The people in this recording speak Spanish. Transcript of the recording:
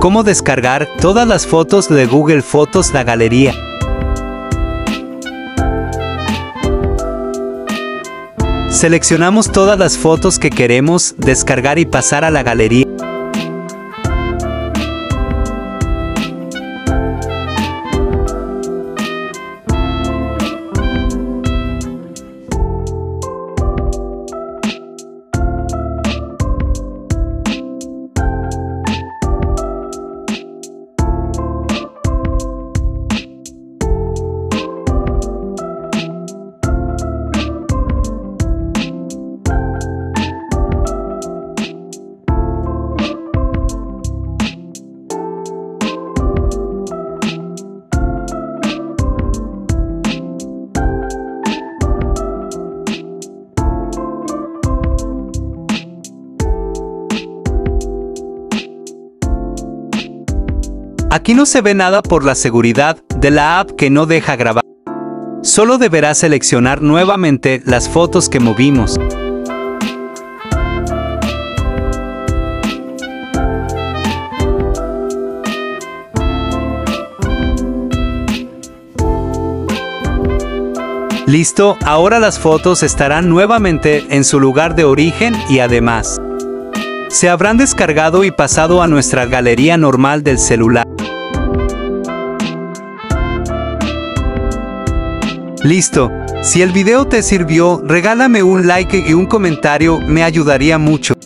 Cómo descargar todas las fotos de Google Fotos la galería. Seleccionamos todas las fotos que queremos descargar y pasar a la galería. Aquí no se ve nada por la seguridad de la app que no deja grabar. Solo deberás seleccionar nuevamente las fotos que movimos. Listo, ahora las fotos estarán nuevamente en su lugar de origen y además se habrán descargado y pasado a nuestra galería normal del celular. Listo. Si el video te sirvió, regálame un like y un comentario, me ayudaría mucho.